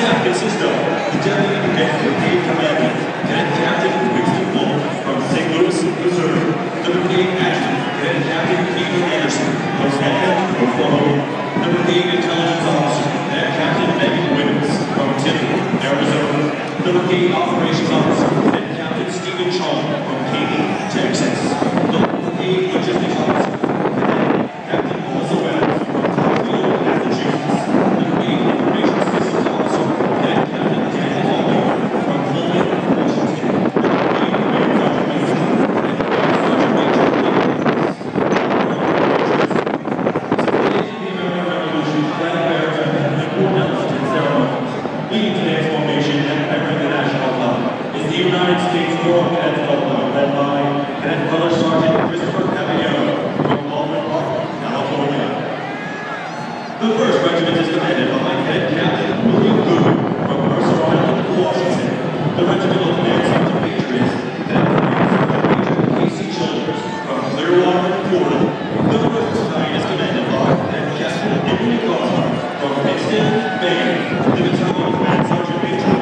snap is his dog, Lieutenant and Brigade Commandant, Captain Winston Wolf from St. Louis, Missouri. number eight Adjutant, Cadet Captain Peter Anderson from Atlanta, Oklahoma. The 8 Intelligence Officer, Cadet Captain Megan Williams from Tempe, Arizona. number eight Operations Officer, Cadet Captain Stephen Chong from The first regiment is commanded by Cadet Captain William Goodwin from Mercer Island, Washington. The regiment will command the Patriots, then Major Casey Childers from Clearwater, Florida. The first battalion is commanded by Cadet Captain Anthony Gosler from Pittston, Maine. The battalion command Sergeant Major